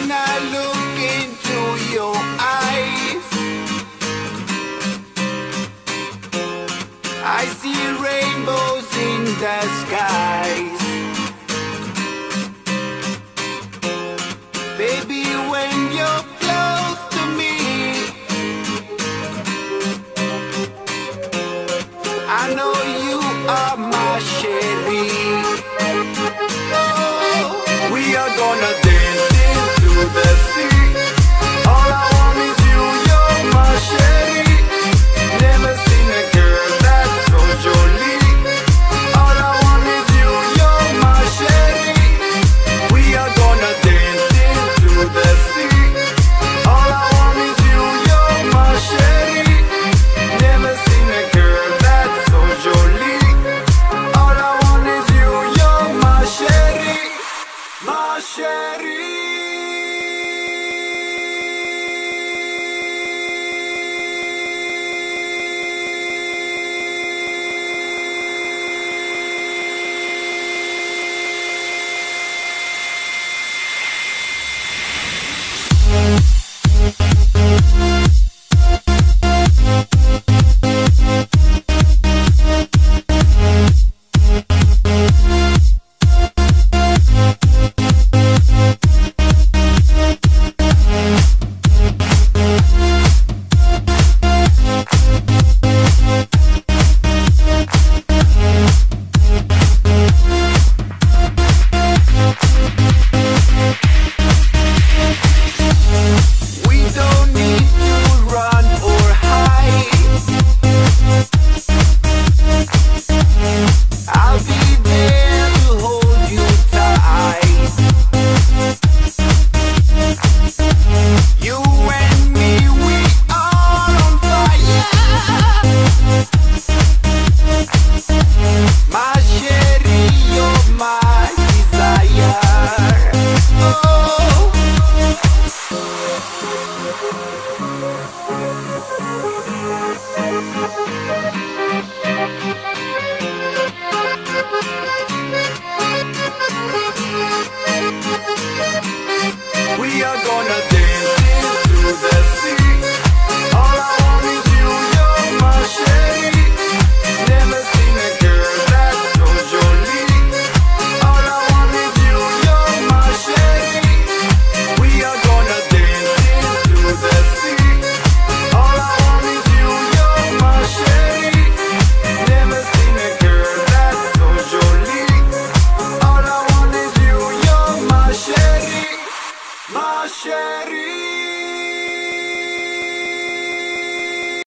when I look into your eyes. I see rainbows in the skies. Baby, when you're close to me, I know you are my shit. Xerife. Sherry.